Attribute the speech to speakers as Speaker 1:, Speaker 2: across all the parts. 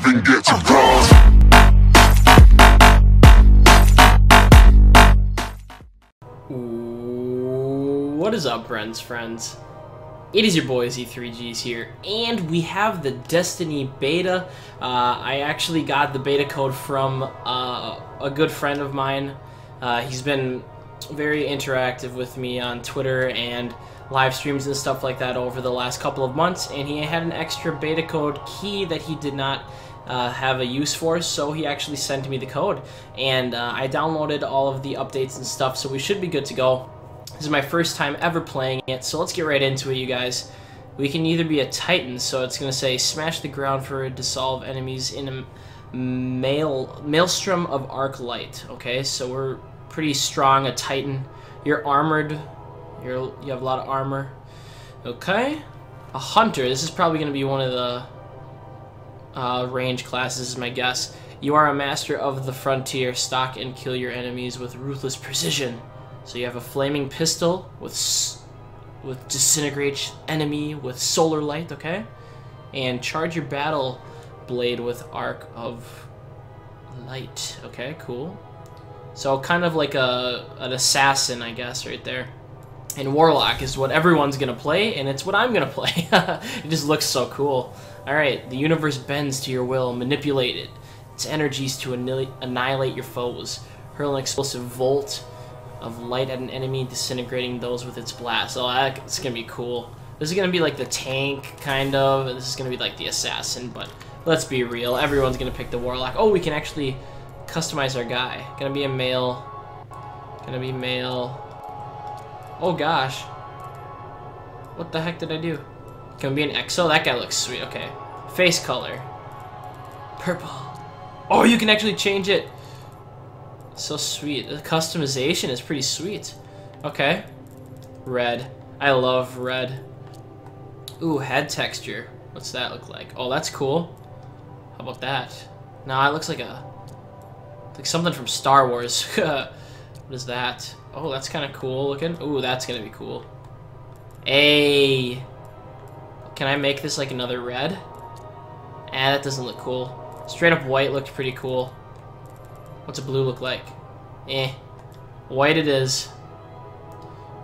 Speaker 1: even get to cross.
Speaker 2: Ooh, What is up, friends, friends? It is your boy Z3Gs here, and we have the Destiny beta. Uh, I actually got the beta code from uh, a good friend of mine. Uh, he's been very interactive with me on Twitter and live streams and stuff like that over the last couple of months, and he had an extra beta code key that he did not uh, have a use for, so he actually sent me the code, and uh, I downloaded all of the updates and stuff, so we should be good to go. This is my first time ever playing it, so let's get right into it, you guys. We can either be a Titan, so it's going to say smash the ground for dissolve enemies in a mail, maelstrom of arc light. Okay, so we're pretty strong, a Titan. You're armored. You're, you have a lot of armor. Okay. A hunter. This is probably going to be one of the uh, range classes, is my guess. You are a master of the frontier. Stalk and kill your enemies with ruthless precision. So you have a flaming pistol with with disintegrate enemy with solar light, okay? And charge your battle blade with arc of light. Okay, cool. So kind of like a an assassin, I guess, right there. And Warlock is what everyone's gonna play, and it's what I'm gonna play. it just looks so cool. Alright, the universe bends to your will, manipulate it. Its energies to annihilate, your foes. Hurl an explosive volt of light at an enemy, disintegrating those with its blast. Oh, that's gonna be cool. This is gonna be like the tank, kind of, this is gonna be like the assassin, but let's be real, everyone's gonna pick the Warlock. Oh, we can actually customize our guy. Gonna be a male. Gonna be male. Oh gosh. What the heck did I do? Can be an EXO? Oh, that guy looks sweet. Okay. Face color. Purple. Oh, you can actually change it. So sweet. The customization is pretty sweet. Okay. Red. I love red. Ooh, head texture. What's that look like? Oh, that's cool. How about that? Nah, it looks like a... Like something from Star Wars. what is that? Oh, that's kind of cool looking. Ooh, that's gonna be cool. Hey. Can I make this like another red? Ah, that doesn't look cool. Straight up white looked pretty cool. What's a blue look like? Eh. White it is.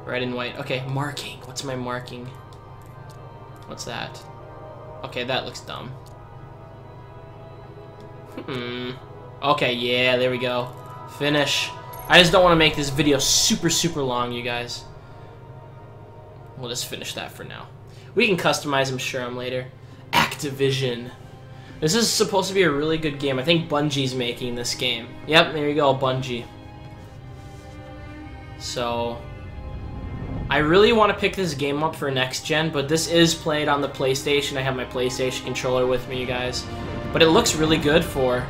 Speaker 2: Red and white. Okay, marking. What's my marking? What's that? Okay, that looks dumb. Hmm. Okay, yeah, there we go. Finish. I just don't want to make this video super, super long, you guys. We'll just finish that for now. We can customize them, sure, them later. Activision. This is supposed to be a really good game. I think Bungie's making this game. Yep, there you go, Bungie. So, I really want to pick this game up for next gen, but this is played on the PlayStation. I have my PlayStation controller with me, you guys. But it looks really good for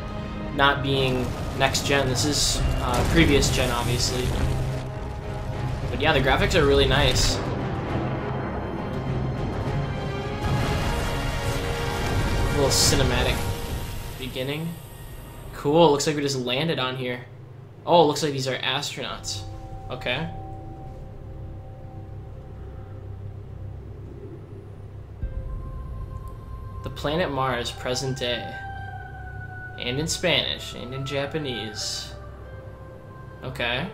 Speaker 2: not being next gen. This is uh, previous gen, obviously. But yeah, the graphics are really nice. Little cinematic beginning. Cool, looks like we just landed on here. Oh, looks like these are astronauts. Okay. The planet Mars, present day. And in Spanish, and in Japanese. Okay.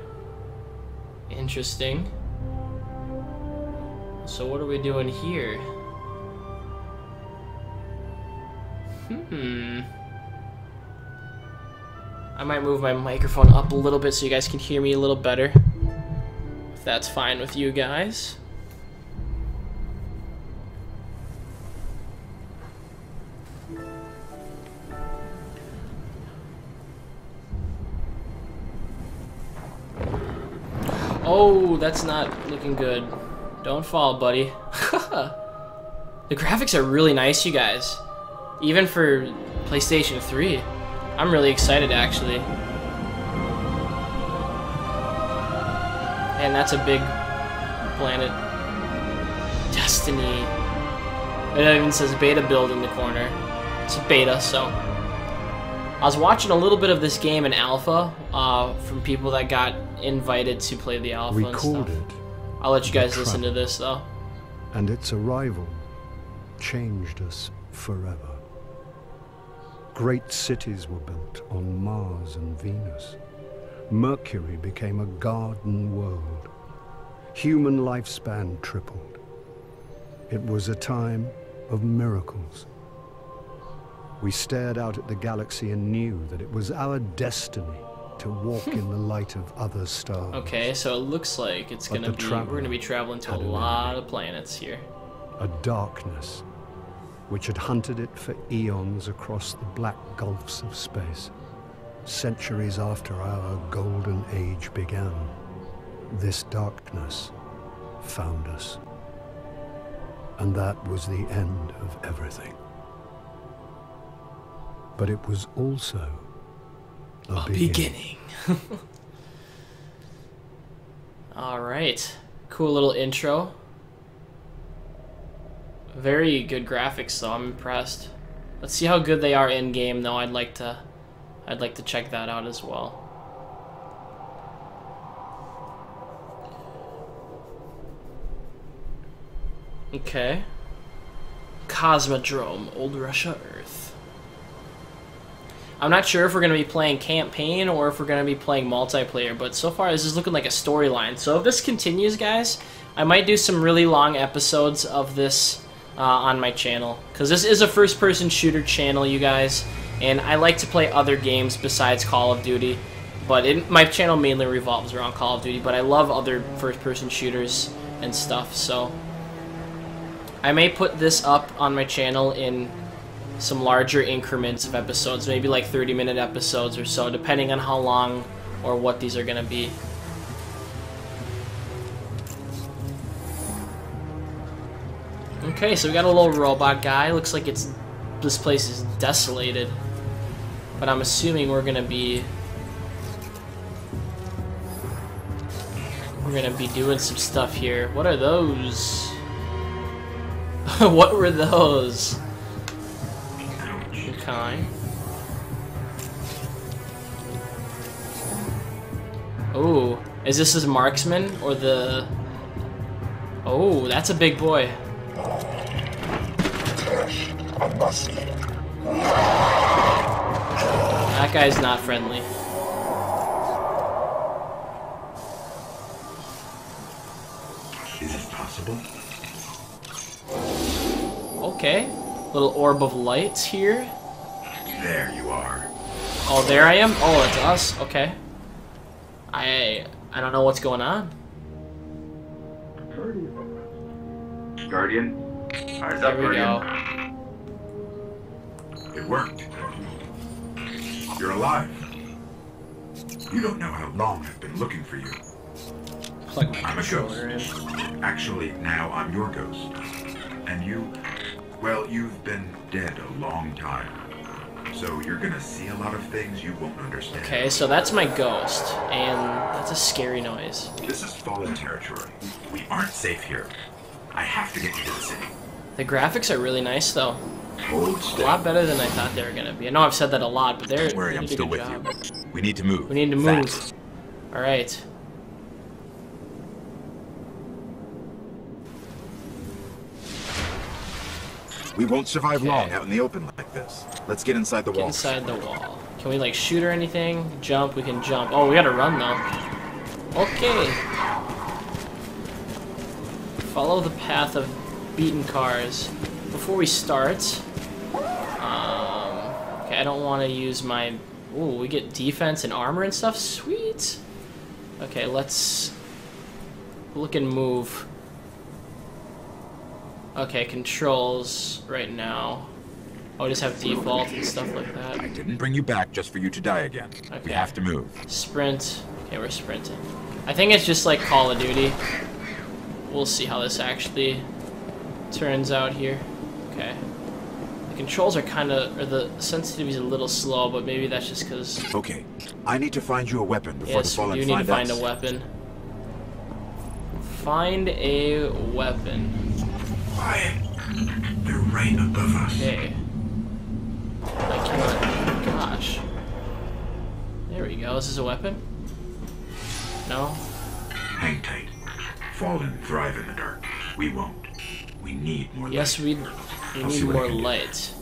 Speaker 2: Interesting. So what are we doing here? Hmm. I might move my microphone up a little bit so you guys can hear me a little better. If that's fine with you guys. Oh, that's not looking good. Don't fall, buddy. the graphics are really nice, you guys. Even for PlayStation 3. I'm really excited, actually. And that's a big planet. Destiny. It even says beta build in the corner. It's a beta, so. I was watching a little bit of this game in alpha uh, from people that got invited to play the alpha and stuff.
Speaker 3: recorded,
Speaker 2: I'll let you guys listen to this, though.
Speaker 3: and its arrival changed us forever.
Speaker 1: Great cities were built on Mars and Venus. Mercury became a garden world. Human lifespan tripled. It was a time of miracles. We stared out at the galaxy and knew that it was our destiny to walk hmm. in the light of other stars.
Speaker 2: Okay, so it looks like it's
Speaker 1: But
Speaker 2: gonna be we're gonna be traveling to a lot of planets here.
Speaker 1: A darkness which had hunted it for eons across the black gulfs of space. Centuries after our golden age began, this darkness found us. And that was the end of everything. But it was also a,
Speaker 2: A beginning. All right, cool little intro. Very good graphics, though. I'm impressed. Let's see how good they are in game, though. I'd like to, I'd like to check that out as well. Okay. Cosmodrome, Old Russia, Earth. I'm not sure if we're going to be playing campaign or if we're going to be playing multiplayer, but so far this is looking like a storyline. So if this continues, guys, I might do some really long episodes of this uh, on my channel. Because this is a first-person shooter channel, you guys, and I like to play other games besides Call of Duty. But it, my channel mainly revolves around Call of Duty, but I love other first-person shooters and stuff, so... I may put this up on my channel in some larger increments of episodes, maybe like 30 minute episodes or so, depending on how long or what these are going to be. Okay, so we got a little robot guy. Looks like it's this place is desolated. But I'm assuming we're to be we're to be doing some stuff here. What are those? what were those? Okay. Oh, is this his marksman or the? Oh, that's a big boy. That guy's not friendly.
Speaker 3: Is it possible?
Speaker 2: Okay, little orb of light here.
Speaker 3: There you are.
Speaker 2: Oh, there I am. Oh, it's us. Okay. I I don't know what's going on.
Speaker 3: Guardian? Eyes
Speaker 2: There
Speaker 3: up,
Speaker 2: we
Speaker 3: Guardian.
Speaker 2: go.
Speaker 3: It worked. You're alive. You don't know how long I've been looking for you.
Speaker 2: Plug my
Speaker 3: I'm a
Speaker 2: ghost. in.
Speaker 3: Actually, now I'm your ghost. And you, well, you've been dead a long time. So you're gonna see a lot of things you won't understand.
Speaker 2: Okay, so that's my ghost, and that's a scary noise.
Speaker 3: This is fallen territory. We aren't safe here. I have to get you to the city.
Speaker 2: The graphics are really nice, though. A lot better than I thought they were gonna be. I know I've said that a lot, but they're
Speaker 3: Don't worry, I'm still with
Speaker 2: job.
Speaker 3: you. We need to move.
Speaker 2: We need to move.
Speaker 3: Fast.
Speaker 2: All right.
Speaker 3: We won't survive
Speaker 2: Okay.
Speaker 3: long out in the open like this. Let's get inside the
Speaker 2: Get
Speaker 3: wall.
Speaker 2: inside the wall. Can we like shoot or anything? Jump? We can jump. Oh, we gotta run though. Okay. Follow the path of beaten cars. Before we start, I don't want to use my. Ooh, we get defense and armor and stuff. Sweet. Okay, let's look and move. Okay, controls right now. Oh, just have default and stuff like that.
Speaker 3: I didn't bring you back just for you to die again.
Speaker 2: Okay.
Speaker 3: We have to move.
Speaker 2: Sprint. Okay, we're sprinting. I think it's just like Call of Duty. We'll see how this actually turns out here. Okay. The controls are kind of, or the sensitivity is a little slow, but maybe that's just because,
Speaker 3: Okay. I need to find you a weapon before
Speaker 2: yes,
Speaker 3: the fallen
Speaker 2: do need to
Speaker 3: find
Speaker 2: find
Speaker 3: us.
Speaker 2: a weapon. Find a weapon.
Speaker 3: Quiet. They're right above us.
Speaker 2: Okay. I cannot, gosh. There we go, is this a weapon? No?
Speaker 3: Hang tight. Fallen thrive in the dark. We won't. We need more
Speaker 2: Yes,
Speaker 3: light.
Speaker 2: we, we
Speaker 3: I'll
Speaker 2: need
Speaker 3: see I
Speaker 2: more
Speaker 3: do.
Speaker 2: light.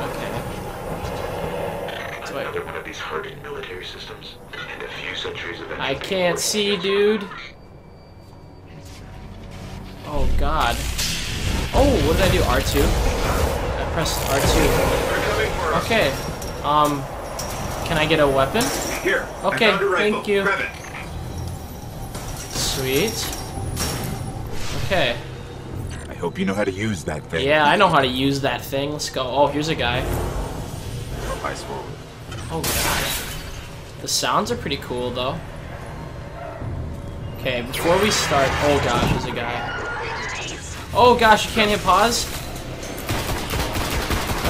Speaker 2: Okay. Do I-
Speaker 4: Another one of these hardened military systems, and a few centuries of
Speaker 2: I can't see, dude. Oh god. Oh, what did I do? R2? I pressed R2.
Speaker 3: They're coming for us.
Speaker 2: Okay. Um, can I get a weapon?
Speaker 3: Here.
Speaker 2: Okay,
Speaker 3: I found a rifle.
Speaker 2: thank you. Sweet. Okay.
Speaker 5: I hope you know how to use that thing.
Speaker 2: Yeah, I know how to use that thing. Let's go. Oh, here's a guy.
Speaker 5: Ice forward.
Speaker 2: Oh god. The sounds are pretty cool though. Okay, before we start, oh gosh, there's a guy. Oh gosh, you can't hit pause?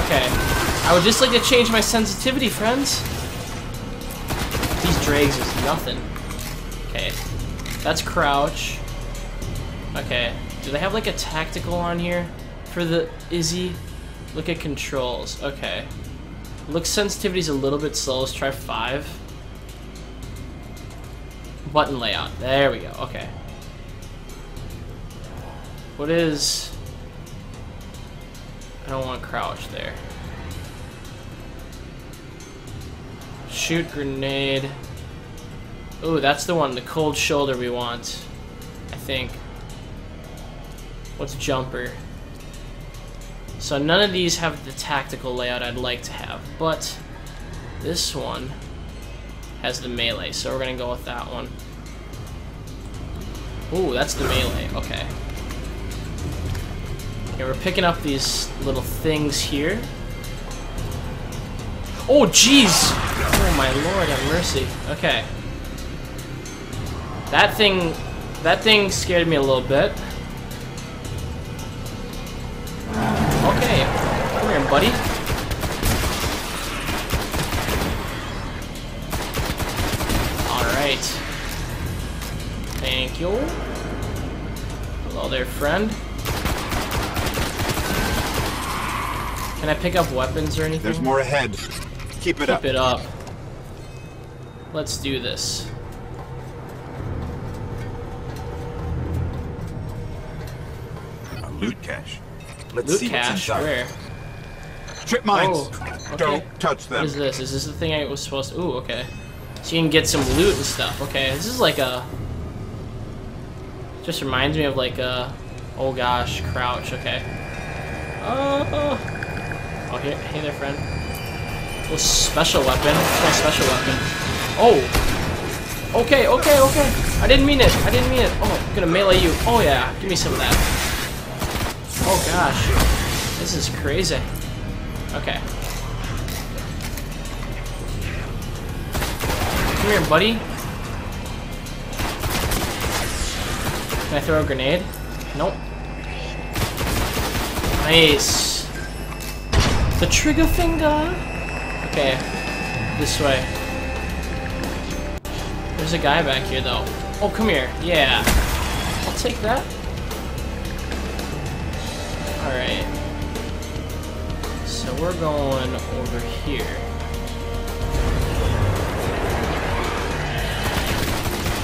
Speaker 2: Okay. I would just like to change my sensitivity, friends. These Dregs is nothing. Okay. That's crouch. Okay. Do they have like a tactical on here for the Izzy? Look at controls. Okay. Look sensitivity's a little bit slow. Let's try five. Button layout. There we go. Okay. What is... I don't want to crouch there. Shoot grenade. Ooh, that's the one, the cold shoulder we want. I think. What's jumper? So none of these have the tactical layout I'd like to have, but this one has the melee, so we're gonna go with that one. Ooh, that's the melee, okay. Okay, we're picking up these little things here. Oh, jeez! Oh my lord, have mercy. Okay. That thing, that thing scared me a little bit. Buddy. Alright. Thank you. Hello there, friend. Can I pick up weapons or anything?
Speaker 5: There's more ahead. Keep it up.
Speaker 2: Keep it up. Let's do this.
Speaker 5: A loot cache. Let's
Speaker 2: Loot
Speaker 5: see
Speaker 2: cache, where?
Speaker 5: Trip mines.
Speaker 2: Oh, okay.
Speaker 5: Don't touch them.
Speaker 2: What is this? Is this the thing I was supposed to... Ooh, okay. So you can get some loot and stuff. Okay, this is like a... Just reminds me of like a... Oh gosh, crouch, okay. Uh, oh, here, hey there, friend. little special weapon. What's my special weapon? Oh! Okay, okay, okay. I didn't mean it. I didn't mean it. Oh, I'm gonna melee you. Oh yeah, give me some of that. Oh gosh. This is crazy. Okay. Come here, buddy. Can I throw a grenade? Nope. Nice. The trigger finger. Okay. This way. There's a guy back here, though. Oh, come here. Yeah. I'll take that. Alright. So we're going over here.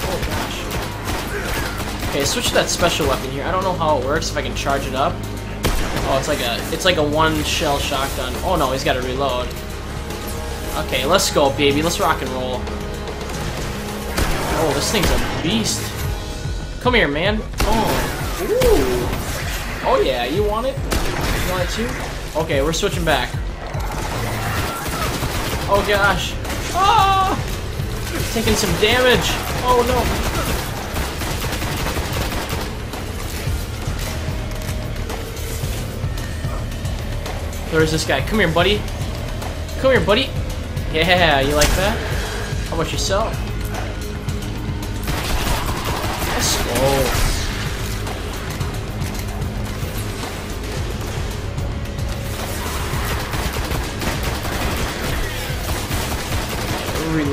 Speaker 2: Oh gosh. Okay, switch to that special weapon here. I don't know how it works if I can charge it up. Oh, it's like a it's like a one shell shotgun. Oh no, he's got to reload. Okay, let's go, baby. Let's rock and roll. Oh, this thing's a beast. Come here, man. Oh. Ooh. Oh yeah, you want it? You want it too? Okay, we're switching back. Oh gosh. Oh! Taking some damage. Oh no. There's this guy. Come here, buddy. Come here, buddy. Yeah, you like that? How about yourself? Let's go.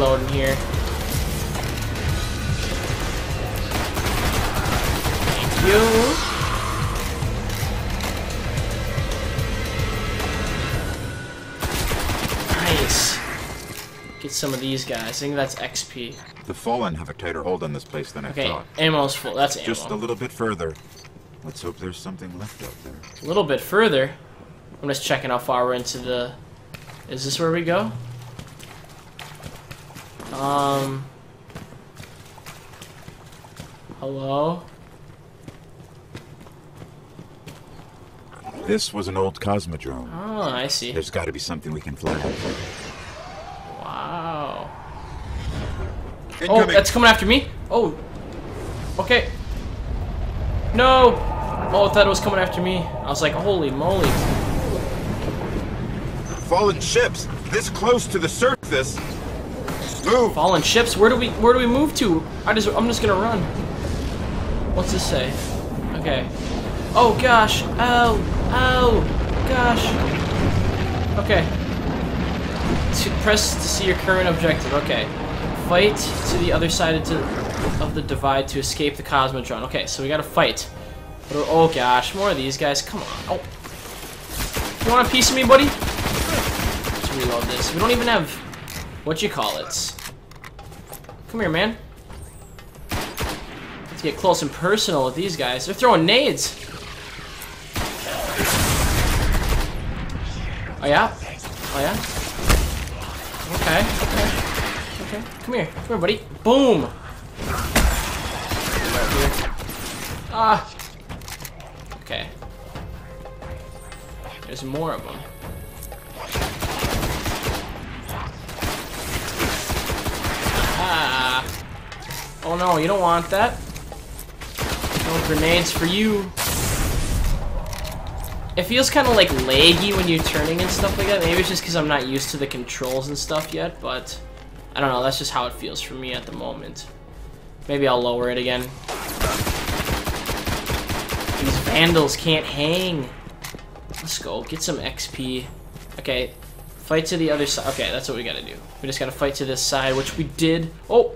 Speaker 2: Reloading here. Thank you. Nice. Get some of these guys. I think that's XP.
Speaker 5: The Fallen have a tighter hold on this place than I thought.
Speaker 2: Okay, ammo's full. That's ammo.
Speaker 5: Just a little bit further. Let's hope there's something left out there.
Speaker 2: A little bit further. I'm just checking how far we're into the... Is this where we go? Um. Hello?
Speaker 5: This was an old Cosmodrome.
Speaker 2: Oh, I see.
Speaker 5: There's got to be something we can fly.
Speaker 2: Wow. Oh, that's coming after me? Oh. Okay. No! Oh, I thought it was coming after me. I was like, holy moly.
Speaker 5: Fallen ships this close to the surface. Move.
Speaker 2: Fallen ships? Where do we where do we move to? I just I'm just gonna run. What's this say? Okay. Oh gosh. Oh. Oh. Gosh. Okay. To press to see your current objective. Okay. Fight to the other side of, to, of the divide to escape the Cosmodrome. Okay, so we gotta fight. Oh gosh, more of these guys. Come on. Oh. You want a piece of me, buddy? Let's reload this. We don't even have what you call it. Come here, man. Let's get close and personal with these guys. They're throwing nades. Oh yeah? Oh yeah? Okay, okay. Okay. Come here. Come here, buddy. Boom! Ah! Okay. There's more of them. Oh no, you don't want that. No grenades for you. It feels kind of like laggy when you're turning and stuff like that. Maybe it's just because I'm not used to the controls and stuff yet, but I don't know. That's just how it feels for me at the moment. Maybe I'll lower it again. These vandals can't hang. Let's go. Get some XP. Okay. Fight to the other side. Okay, that's what we gotta do. We just gotta fight to this side, which we did. Oh!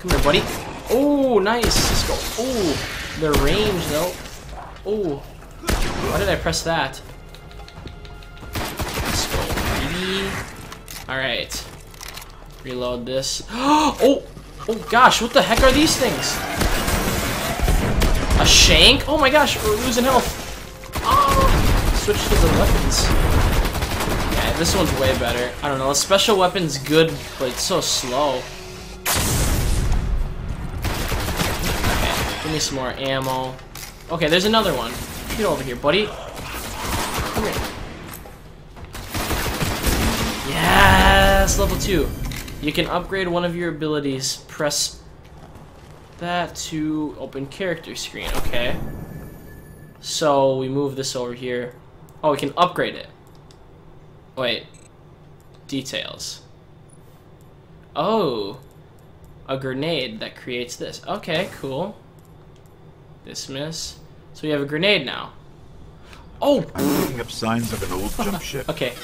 Speaker 2: Come here, buddy. Oh, nice. Let's go. Oh, the range, though. Oh. Why did I press that? Baby. Alright. Reload this. Oh! Oh gosh, what the heck are these things? A shank? Oh my gosh, we're losing health. Oh! Switch to the weapons. Yeah, this one's way better. I don't know, A special weapon's good, but it's so slow. Me some more ammo. Okay, there's another one. Get over here, buddy. Come here. Yes, level two. You can upgrade one of your abilities. Press that to open character screen. Okay. So we move this over here. Oh, we can upgrade it. Wait. Details. Oh. A grenade that creates this. Okay, cool. Dismiss. So we have a grenade now. Oh!
Speaker 5: I'm picking up signs of an old jump ship.
Speaker 2: Okay,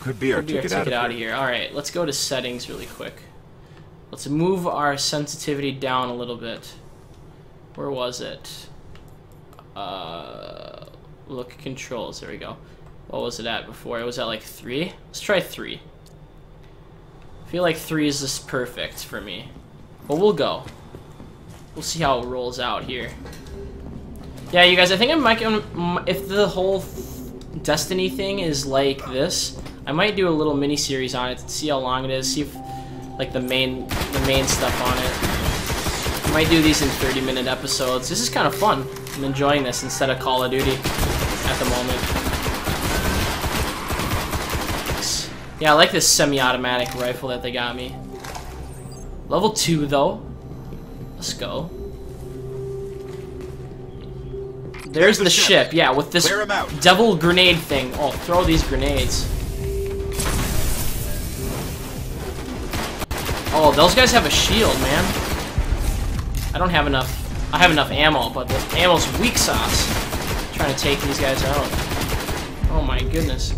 Speaker 5: Could be our
Speaker 2: Could be our
Speaker 5: ticket,
Speaker 2: ticket
Speaker 5: out,
Speaker 2: of here. Alright, let's go to settings really quick. Let's move our sensitivity down a little bit. Where was it? Uh, look controls. There we go. What was it at before? It was at like 3? Let's try 3. I feel like 3 is just perfect for me. But we'll go. We'll see how it rolls out here. Yeah, you guys, I think I might... If the whole Destiny thing is like this, I might do a little mini series on it to see how long it is, see if like the main the main stuff on it. I might do these in 30 minute episodes. This is kind of fun. I'm enjoying this instead of Call of Duty at the moment. Yeah, I like this semi-automatic rifle that they got me. Level 2 though. Let's go. There's
Speaker 5: the
Speaker 2: the
Speaker 5: ship.
Speaker 2: ship, yeah, with this devil grenade thing. Oh, throw these grenades. Oh, those guys have a shield, man. I don't have enough. I have enough ammo, but the ammo's weak sauce. trying to take these guys out. Oh my goodness.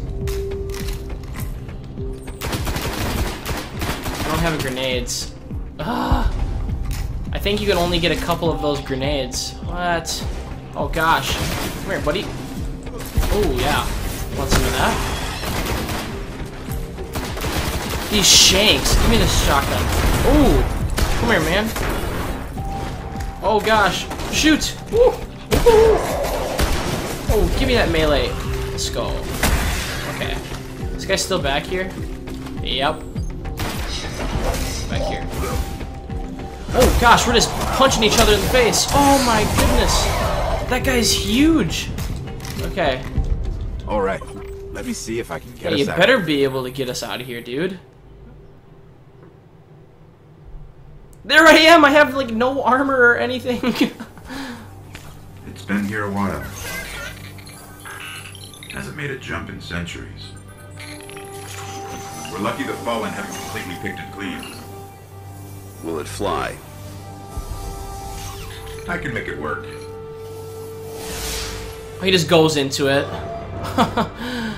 Speaker 2: I don't have grenades. Ah. Think you can only get a couple of those grenades. What? Oh gosh. Come here, buddy. Oh yeah. Want some of that? These shanks. Give me this shotgun. Oh, come here, man. Oh gosh. Shoot. Woo. Oh, give me that melee. Let's go. Okay. This guy's still back here? Yep. back here. Oh gosh, we're just punching each other in the face. Oh my goodness. That guy's huge. Okay.
Speaker 5: All right. Let me see if I can get
Speaker 2: Yeah, you
Speaker 5: us out.
Speaker 2: better be able to get us out of here, dude. There I am! I have, like, no armor or anything.
Speaker 3: It's been here a while. Hasn't made a jump in centuries. We're lucky the Fallen haven't completely picked it clean.
Speaker 5: Will it fly?
Speaker 3: I can make it work.
Speaker 2: he just goes into it.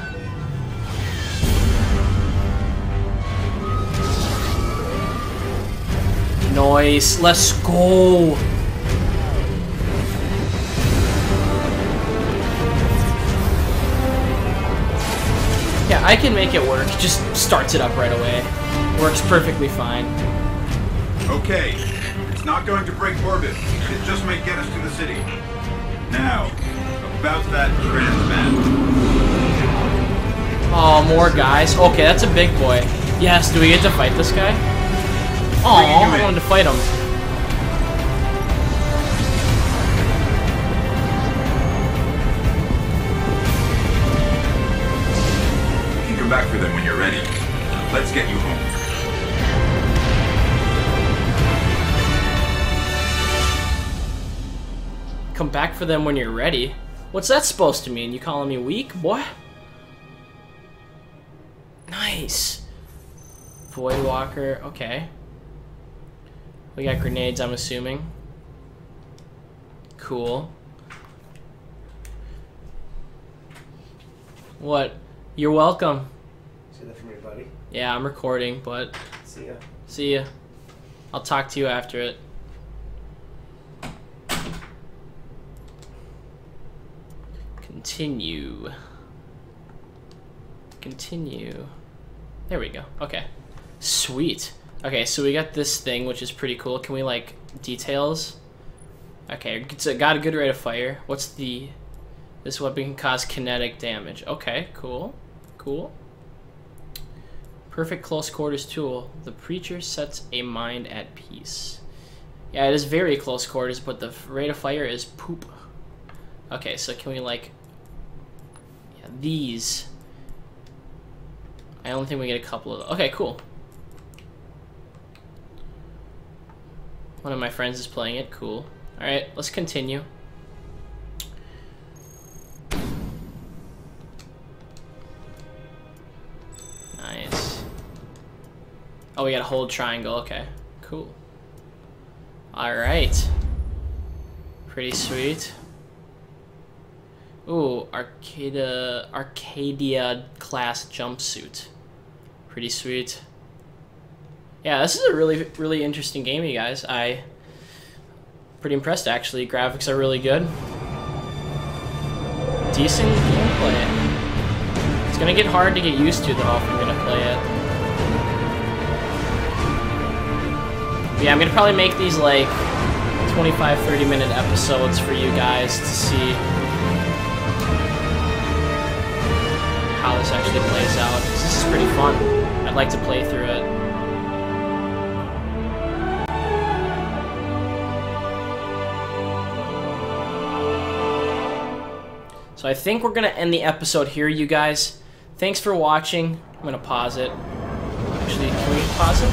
Speaker 2: Nice. Let's go. Yeah, I can make it work. Just starts it up right away. Works perfectly fine.
Speaker 3: Okay, it's not going to break orbit. It just might get us to the city. Now, about that transmat.
Speaker 2: Oh, more guys. Okay, that's a big boy. Yes, do we get to fight this guy? Oh, I wanted to fight him.
Speaker 3: You can come back for them when you're ready. Let's get you home.
Speaker 2: Come back for them when you're ready. What's that supposed to mean? You calling me weak, boy? Nice. Void Walker, okay. We got grenades, I'm assuming. Cool. What? You're welcome.
Speaker 6: See that from your buddy?
Speaker 2: Yeah, I'm recording, but
Speaker 6: See ya.
Speaker 2: see ya. I'll talk to you after it. Continue. Continue. There we go. Okay. Sweet. Okay, so we got this thing, which is pretty cool. Can we, like, details? Okay, it's got a good rate of fire. What's the... This weapon can cause kinetic damage. Okay, cool. Cool. Perfect close quarters tool. The preacher sets a mind at peace. Yeah, it is very close quarters, but the rate of fire is poop. Okay, so can we like... These. I only think we get a couple of... Okay, cool. One of my friends is playing it. Cool. Alright, let's continue. Nice. Oh, we got a hold triangle. Okay, cool. All right. Pretty sweet. Ooh, Arcadia Arcadia class jumpsuit. Pretty sweet. Yeah, this is a really really interesting game, you guys. I pretty impressed actually. Graphics are really good. Decent gameplay. It's gonna get hard to get used to though if I'm gonna play it. Yeah, I'm gonna probably make these like 25, 30 minute episodes for you guys to see how this actually plays out. This is pretty fun. I'd like to play through it. So I think we're gonna end the episode here, you guys. Thanks for watching. I'm gonna pause it. Actually, can we pause it?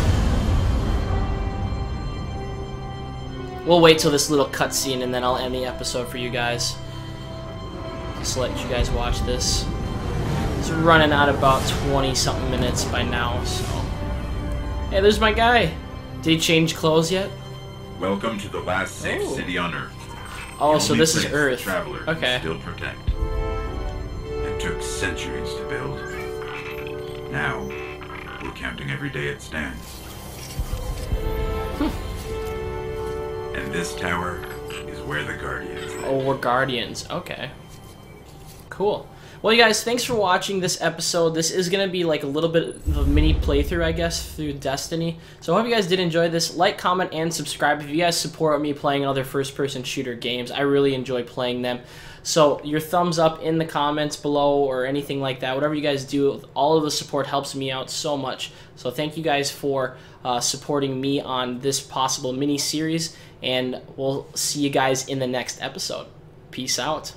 Speaker 2: We'll wait till this little cutscene and then I'll end the episode for you guys. Just let you guys watch this. It's running out about 20 something minutes by now, so. Hey, there's my guy. Did he change clothes yet?
Speaker 3: Welcome to the last safe
Speaker 2: Oh.
Speaker 3: city on Earth.
Speaker 2: Oh, so this is Earth.
Speaker 3: Traveler
Speaker 2: Okay.
Speaker 3: Still protect. It took centuries to build. Now, we're counting every day it stands. and this tower is where the Guardians oh, live.
Speaker 2: Oh, we're Guardians. Okay. Cool. Well, you guys, thanks for watching this episode. This is going to be like a little bit of a mini playthrough, I guess, through Destiny. So I hope you guys did enjoy this. Like, comment, and subscribe if you guys support me playing other first-person shooter games. I really enjoy playing them. So your thumbs up in the comments below or anything like that, whatever you guys do, all of the support helps me out so much. So thank you guys for uh, supporting me on this possible mini series, and we'll see you guys in the next episode. Peace out.